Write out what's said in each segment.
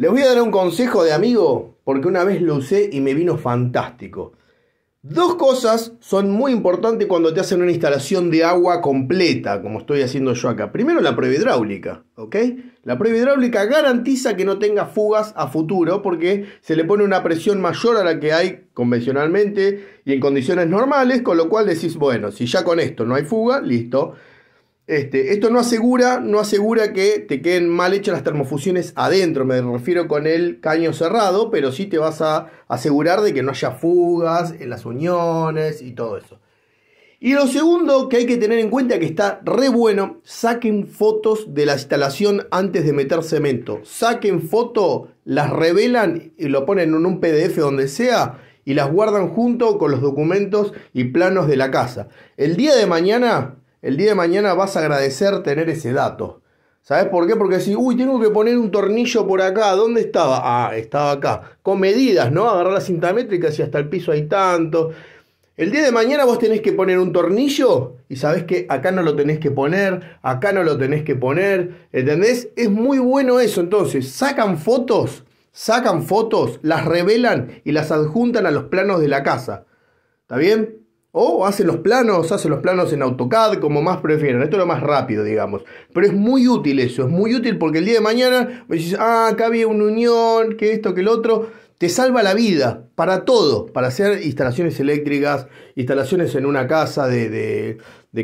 Les voy a dar un consejo de amigo porque una vez lo usé y me vino fantástico. Dos cosas son muy importantes cuando te hacen una instalación de agua completa, como estoy haciendo yo acá. Primero, la prueba hidráulica, ¿ok? La prueba hidráulica garantiza que no tenga fugas a futuro porque se le pone una presión mayor a la que hay convencionalmente y en condiciones normales, con lo cual decís, bueno, si ya con esto no hay fuga, listo. Este, esto no asegura, no asegura que te queden mal hechas las termofusiones adentro, me refiero con el caño cerrado, pero sí te vas a asegurar de que no haya fugas en las uniones y todo eso. Y lo segundo que hay que tener en cuenta que está re bueno, saquen fotos de la instalación antes de meter cemento. Saquen fotos, las revelan y lo ponen en un PDF donde sea y las guardan junto con los documentos y planos de la casa. El día de mañana el día de mañana vas a agradecer tener ese dato. ¿Sabes por qué? Porque si, uy, tengo que poner un tornillo por acá, ¿dónde estaba? Ah, estaba acá. Con medidas, ¿no? Agarrar la cinta métrica, si hasta el piso hay tanto. El día de mañana vos tenés que poner un tornillo y sabés que acá no lo tenés que poner, acá no lo tenés que poner, ¿entendés? Es muy bueno eso. Entonces, sacan fotos, sacan fotos, las revelan y las adjuntan a los planos de la casa. ¿Está bien? O hacen los planos, hacen los planos en AutoCAD, como más prefieran. Esto es lo más rápido, digamos. Pero es muy útil eso, es muy útil porque el día de mañana me dices, ah, acá había una unión, que esto, que el otro. Te salva la vida para todo, para hacer instalaciones eléctricas, instalaciones en una casa de,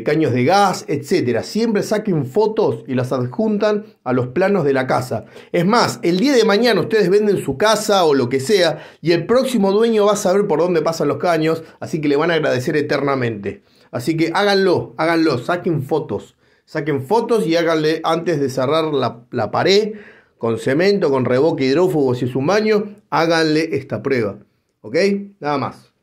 caños de gas, etcétera. Siempre saquen fotos y las adjuntan a los planos de la casa. Es más, el día de mañana ustedes venden su casa o lo que sea y el próximo dueño va a saber por dónde pasan los caños, así que le van a agradecer eternamente. Así que háganlo, háganlo, saquen fotos. Saquen fotos y háganle antes de cerrar la pared con cemento, con reboque hidrófugo si es un baño, háganle esta prueba. ¿Ok? Nada más.